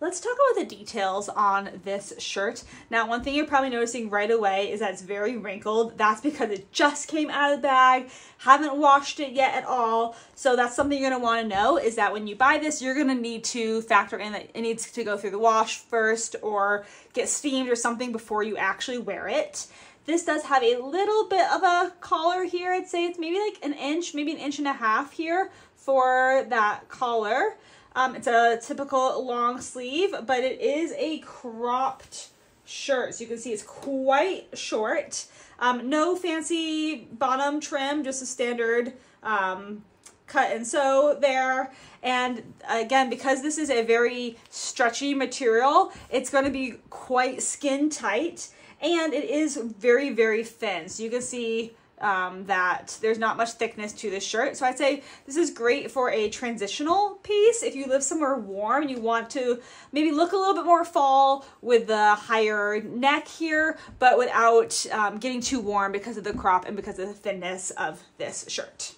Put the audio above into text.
let's talk about the details on this shirt. Now, one thing you're probably noticing right away is that it's very wrinkled. That's because it just came out of the bag, haven't washed it yet at all. So that's something you're gonna wanna know is that when you buy this, you're gonna need to factor in that it needs to go through the wash first or get steamed or something before you actually wear it. This does have a little bit of a collar here. I'd say it's maybe like an inch, maybe an inch and a half here for that collar. Um, it's a typical long sleeve, but it is a cropped shirt. So you can see it's quite short. Um, no fancy bottom trim, just a standard um, cut and sew there. And again, because this is a very stretchy material, it's going to be quite skin tight and it is very, very thin. So you can see um, that there's not much thickness to this shirt. So I'd say this is great for a transitional piece. If you live somewhere warm and you want to maybe look a little bit more fall with the higher neck here, but without um, getting too warm because of the crop and because of the thinness of this shirt.